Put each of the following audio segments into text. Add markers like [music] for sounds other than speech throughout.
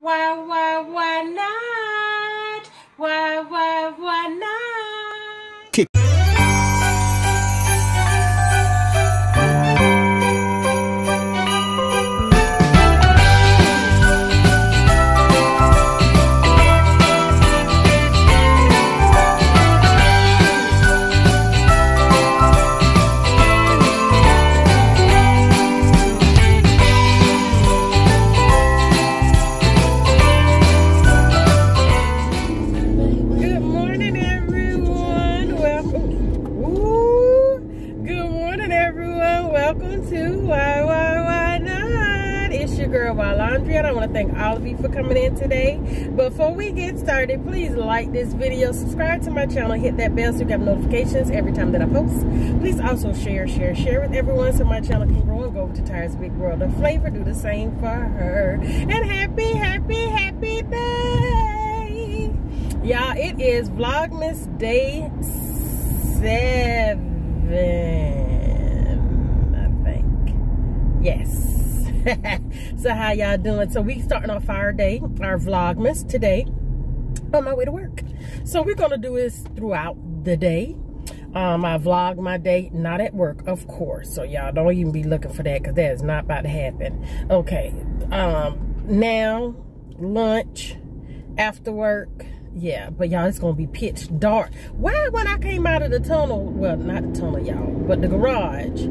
Why, why, Laundry, and I want to thank all of you for coming in today. Before we get started, please like this video, subscribe to my channel, hit that bell so you get notifications every time that I post. Please also share, share, share with everyone so my channel can grow and go to Tyra's Big World of Flavor. Do the same for her. And happy, happy, happy day! Y'all, it is Vlogmas Day 7, I think. Yes. [laughs] so how y'all doing? So we starting off our day, our Vlogmas today on my way to work. So we're going to do this throughout the day. Um, I vlog my day, not at work, of course. So y'all don't even be looking for that because that is not about to happen. Okay. Um, now, lunch, after work, yeah, but y'all, it's gonna be pitch dark. Why when I came out of the tunnel, well, not the tunnel, y'all, but the garage,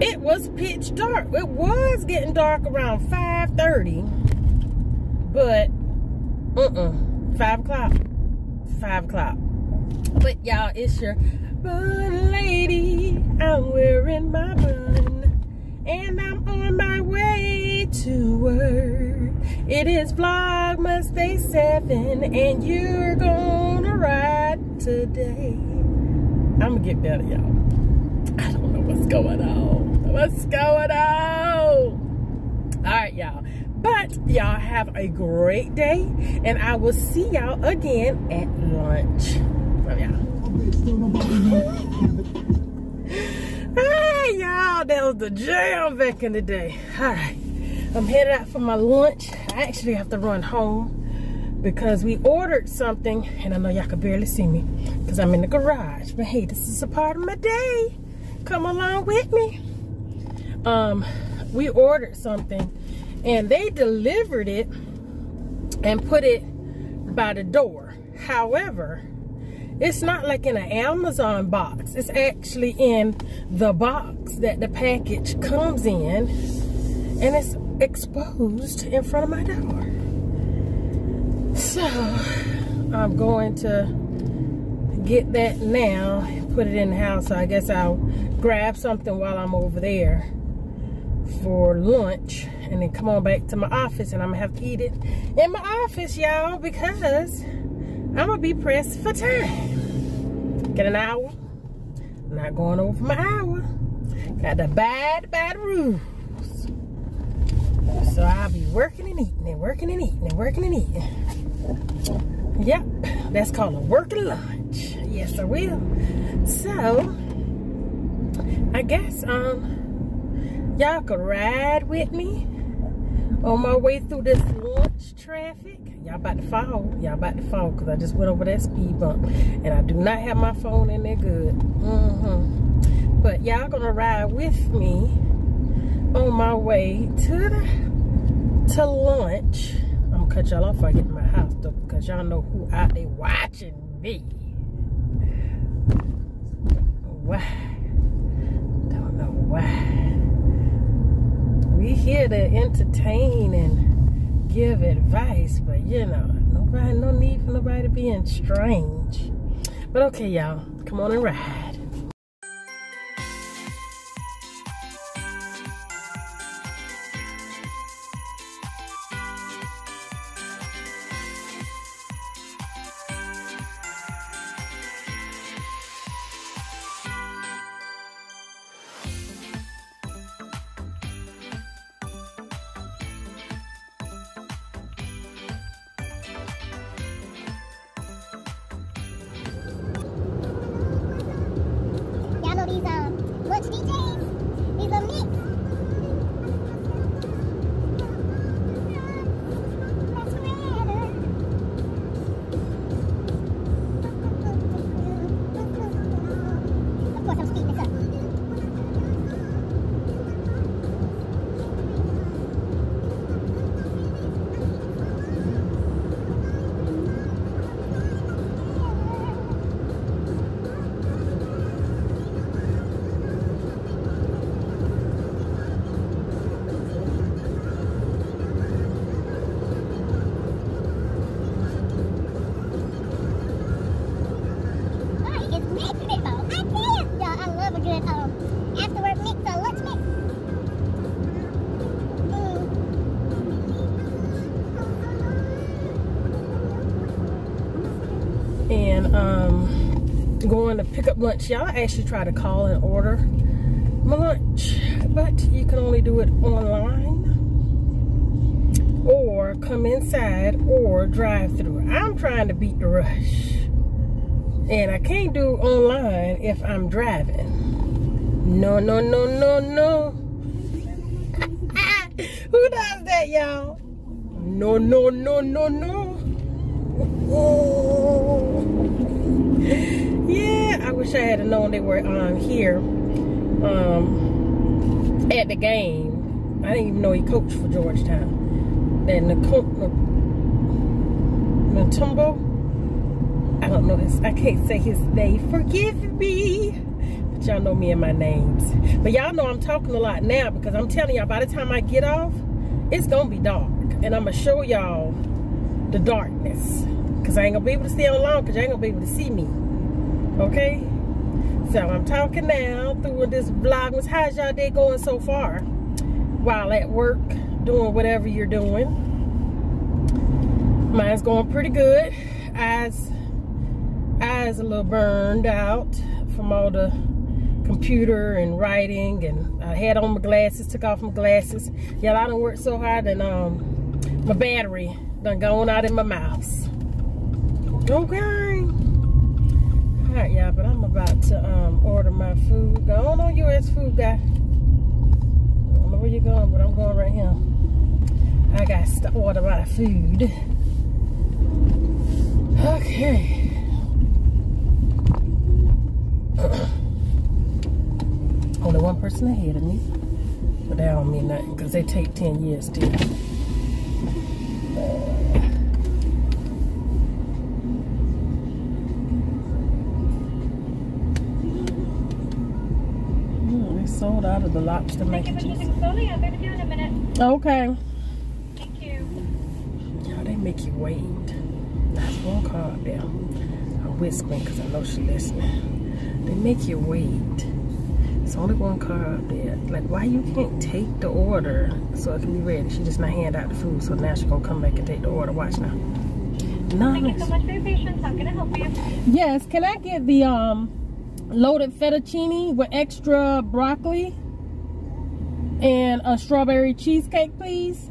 it was pitch dark. It was getting dark around 5.30, but, uh-uh, 5 o'clock, 5 o'clock. But y'all, it's your bun lady. I'm wearing my bun, and I'm on my way to work. It is Vlogmas Day 7, and you're gonna ride today. I'm gonna get better, y'all. I don't know what's going on. What's going on? All right, y'all. But y'all have a great day, and I will see y'all again at lunch. Love y'all. Hey, y'all, that was the jam back in the day. All right. I'm headed out for my lunch. I actually have to run home because we ordered something and I know y'all can barely see me because I'm in the garage. But hey, this is a part of my day. Come along with me. Um, we ordered something and they delivered it and put it by the door. However, it's not like in an Amazon box. It's actually in the box that the package comes in and it's exposed in front of my door. So I'm going to get that now put it in the house. So I guess I'll grab something while I'm over there for lunch and then come on back to my office and I'm gonna have to eat it in my office, y'all, because I'm gonna be pressed for time. Get an hour. Not going over my hour. Got the bad, bad rules. So I'll be working and eating and working and eating and working and eating. Yep, that's called a working lunch. Yes, I will. So, I guess um y'all could ride with me on my way through this lunch traffic. Y'all about to fall. Y'all about to fall because I just went over that speed bump. And I do not have my phone in there good. Mm -hmm. But y'all gonna ride with me on my way to the to lunch. I'm gonna cut y'all off before I get my house though, because y'all know who out there watching me. Why? Don't know why. We here to entertain and give advice, but you know, nobody, no need for nobody being strange. But okay, y'all, come on and ride. And um, going to pick up lunch. Y'all actually try to call and order my lunch, but you can only do it online or come inside or drive through. I'm trying to beat the rush. And I can't do online if I'm driving. No, no, no, no, no. [laughs] Who does that, y'all? No, no, no, no, no. Oh. Yeah, I wish I had known they were um, here um, at the game. I didn't even know he coached for Georgetown. Then the Natumbo I don't know his, I can't say his name. Forgive me. But y'all know me and my names. But y'all know I'm talking a lot now because I'm telling y'all by the time I get off, it's going to be dark. And I'm to show y'all the darkness. Because I ain't to be able to stay on long because y'all ain't to be able to see me. Okay? So I'm talking now through this vlog. How's y'all day going so far? While at work, doing whatever you're doing. Mine's going pretty good. As eyes a little burned out from all the computer and writing and I had on my glasses, took off my glasses. Yeah, I don't work so hard and um, my battery done gone out in my mouse. Okay. All right, y'all, but I'm about to um, order my food. Go on, on US food guy. I don't know where you're going, but I'm going right here. I got to order my food. Okay. [clears throat] Only one person ahead of me. But that don't mean nothing because they take 10 years still. Mm, they sold out of the lobster mac and cheese. Slowly. I'll be with you in a minute. Okay. Thank you. Yeah, they make you wait. That's one car up there. I'm whispering because I know she's listening. They make you wait. It's only one car up there. Like, why you can't take the order so it can be ready? She just not hand out the food, so now she gonna come back and take the order. Watch now. Nice. Thank you so much for your patience. How can I help you? Yes, can I get the um loaded fettuccine with extra broccoli and a strawberry cheesecake, please?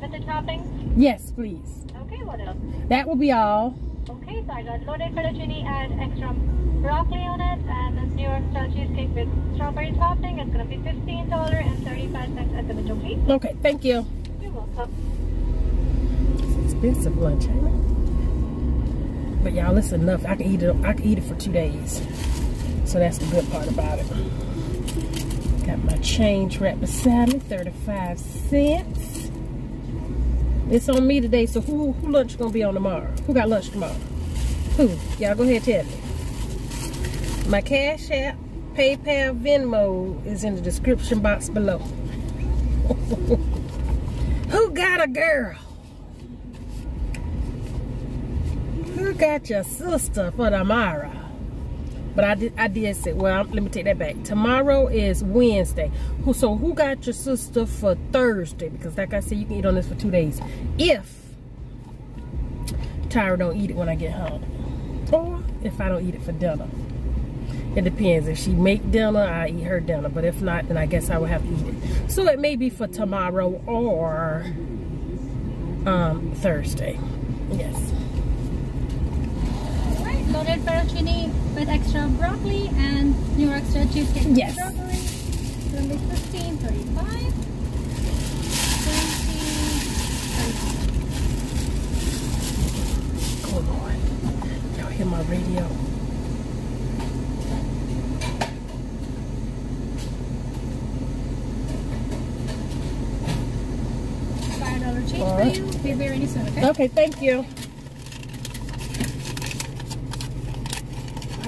With the toppings? Yes, please. Okay, what else? That will be all. Okay, so I got loaded fettuccine and extra broccoli on it and this New York style cheesecake with strawberry topping. It's going to be $15.35 at the window, please. Okay, thank you. You're welcome. It's expensive lunch, ain't it? But y'all, it's enough. I can eat it. I can eat it for two days. So that's the good part about it. Got my change right beside me, 35 cents. It's on me today, so who, who lunch gonna be on tomorrow? Who got lunch tomorrow? Who? Y'all go ahead tell me. My Cash App, PayPal, Venmo is in the description box below. [laughs] Who got a girl? Who got your sister for tomorrow? But I did, I did say, well, let me take that back. Tomorrow is Wednesday. Who, so who got your sister for Thursday? Because like I said, you can eat on this for two days. If Tyra don't eat it when I get home. Or if I don't eat it for dinner. It depends. If she make dinner, I eat her dinner. But if not, then I guess I will have to eat it. So it may be for tomorrow or um, Thursday. Yes. Loaded fettuccine with extra broccoli and New York style cheesecake Yes. strawberry. It's going to be 15 35 Oh Lord. Y'all hear my radio? $5 change All for right. you. Be very soon, okay? Okay, thank you.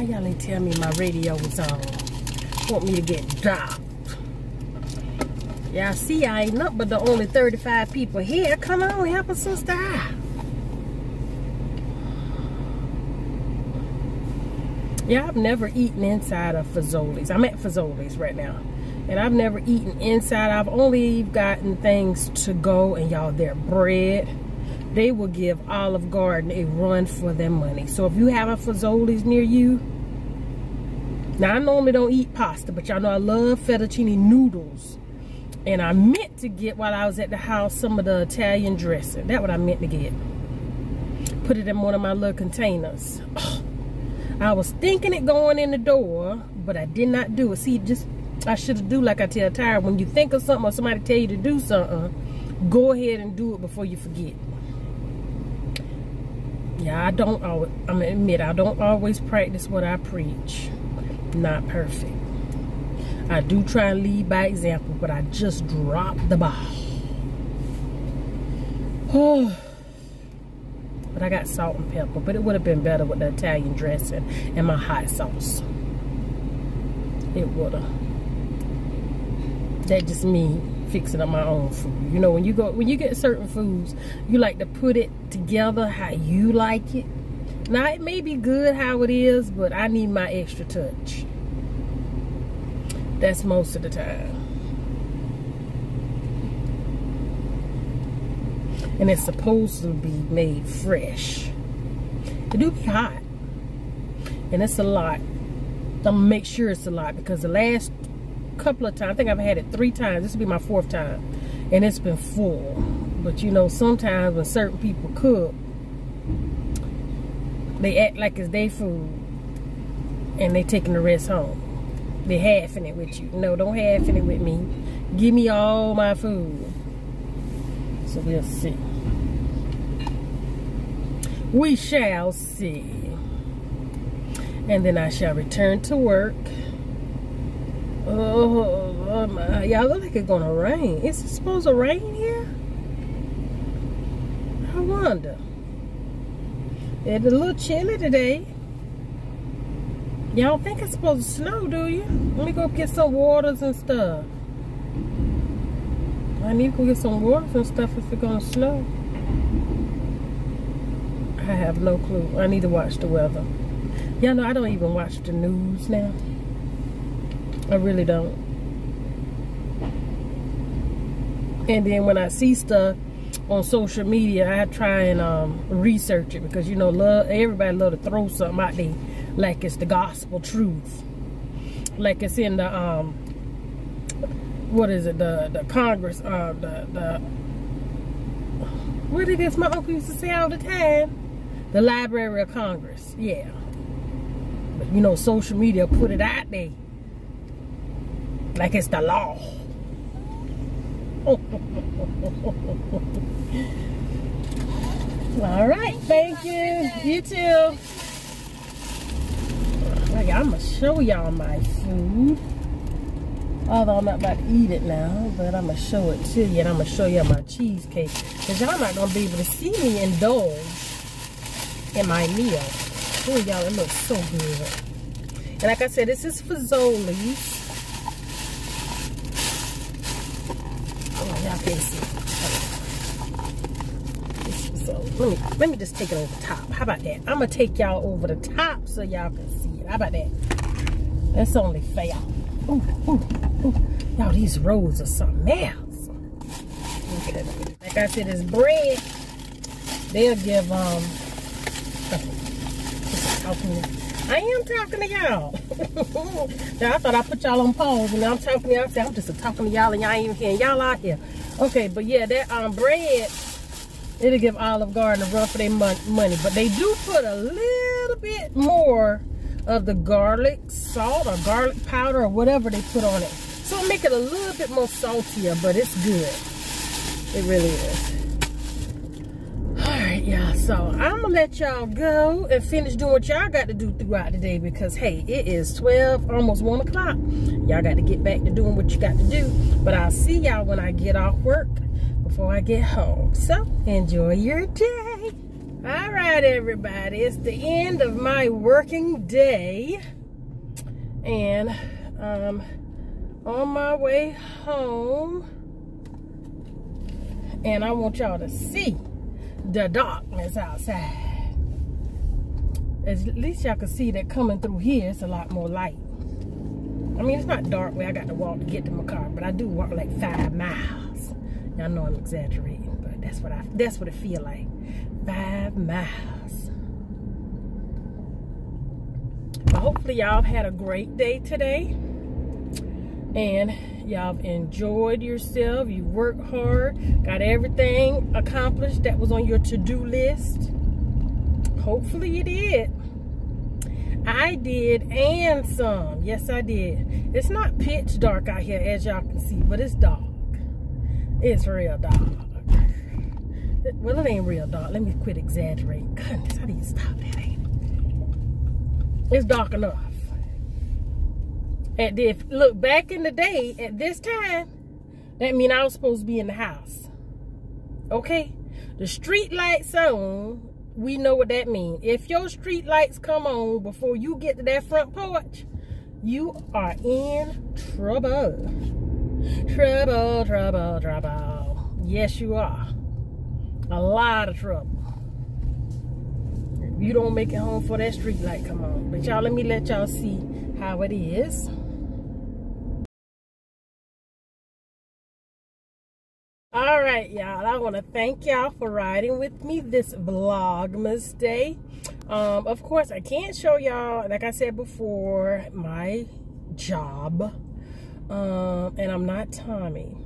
Why y'all ain't tell me my radio was on? Want me to get dropped. Y'all see I ain't up but the only 35 people here. Come on, help a sister out. Yeah, I've never eaten inside of Fazoli's. I'm at Fazoli's right now. And I've never eaten inside. I've only gotten things to go and y'all their bread they will give Olive Garden a run for their money. So if you have a Fazoli's near you, now I normally don't eat pasta, but y'all know I love fettuccine noodles. And I meant to get while I was at the house some of the Italian dressing. That's what I meant to get. Put it in one of my little containers. Oh, [sighs] I was thinking it going in the door, but I did not do it. See, just I should have do like I tell Tyra. When you think of something or somebody tell you to do something, go ahead and do it before you forget. Yeah, I don't always, I'm gonna admit, I don't always practice what I preach. Not perfect. I do try and lead by example, but I just dropped the ball. Oh. [sighs] But I got salt and pepper, but it would have been better with the Italian dressing and my hot sauce. It would have. That just me fixing up my own food. You know, when you go when you get certain foods, you like to put it together how you like it. Now it may be good how it is, but I need my extra touch. That's most of the time. And it's supposed to be made fresh. It do be hot. And it's a lot. I'm gonna make sure it's a lot because the last couple of times, I think I've had it three times. This will be my fourth time. And it's been full. But you know, sometimes when certain people cook, they act like it's their food and they taking the rest home. They halfing it with you. No, don't halfing it with me. Give me all my food. So we'll see. We shall see. And then I shall return to work. Oh oh, oh, oh my. Y'all look like it's gonna rain. Is it supposed to rain here? I wonder. It's a little chilly today. Y'all think it's supposed to snow, do you? Let me go get some waters and stuff. I need to go get some waters and stuff if it's gonna snow. I have no clue. I need to watch the weather. Y'all know I don't even watch the news now. I really don't. And then when I see stuff on social media, I try and um, research it because you know, love everybody love to throw something out there like it's the gospel truth, like it's in the um, what is it, the the Congress, uh, the the what it is my uncle used to say all the time, the Library of Congress, yeah. But you know, social media put it out there like it's the law. All right, thank you. You too. Okay, I'm gonna show y'all my food. Although I'm not about to eat it now, but I'm gonna show it to you and I'm gonna show y'all my cheesecake. Cause y'all not gonna be able to see me indulge in my meal. Oh y'all, it looks so good. And like I said, this is Fazoli's. So let me let me just take it over the top. How about that? I'm gonna take y'all over the top so y'all can see it. How about that? That's only fair. Ooh, ooh, ooh. Y'all, these rolls are something else. Okay, like I said, this bread, they'll give um I am talking to y'all. [laughs] now I thought I put y'all on pause and I'm talking to y'all. I'm just talking to y'all and y'all ain't even hearing y'all out here. Okay, but yeah, that um bread, it'll give Olive Garden a run for their money. But they do put a little bit more of the garlic salt or garlic powder or whatever they put on it. So make it a little bit more saltier, but it's good. It really is right, y'all. So I'm gonna let y'all go and finish doing what y'all got to do throughout the day because hey, it is 12, almost one o'clock. Y'all got to get back to doing what you got to do. But I'll see y'all when I get off work before I get home. So enjoy your day. All right, everybody. It's the end of my working day. And um on my way home. And I want y'all to see the darkness outside. At least y'all can see that coming through here, it's a lot more light. I mean, it's not dark where I got to walk to get to my car, but I do walk like five miles. Y'all know I'm exaggerating, but That's what I that's what it feel like. Five miles. Hopefully y'all had a great day today. And y'all enjoyed yourself. You worked hard. Got everything accomplished that was on your to-do list. Hopefully you did. I did and some. Yes, I did. It's not pitch dark out here as y'all can see, but it's dark. It's real dark. Well, it ain't real dark. Let me quit exaggerating. Goodness, I need to stop that, it? It's dark enough. And if look back in the day at this time, that mean I was supposed to be in the house. Okay? The street lights on, we know what that means. If your street lights come on before you get to that front porch, you are in trouble. Trouble, trouble, trouble. Yes, you are. A lot of trouble. You don't make it home for that street light come on. But y'all, let me let y'all see how it is. Right, y'all. I want to thank y'all for riding with me this Vlogmas day. Um, of course, I can't show y'all, like I said before, my job um, and I'm not Tommy.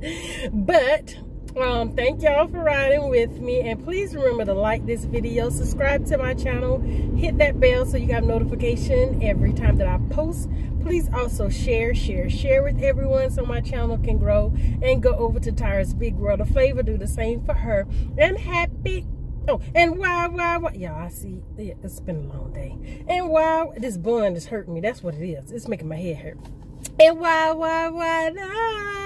[laughs] but um, thank y'all for riding with me and please remember to like this video subscribe to my channel hit that bell so you have notification every time that I post please also share share share with everyone so my channel can grow and go over to Tyra's Big World of Flavor do the same for her and happy Oh, and why, why, why? Yeah, I see. It's been a long day. And why, this bun is hurting me. That's what it is. It's making my head hurt. And why, why, why not?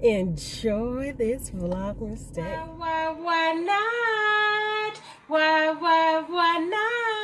Enjoy this vlogmas day. Why, why, why not? Why, why, why not?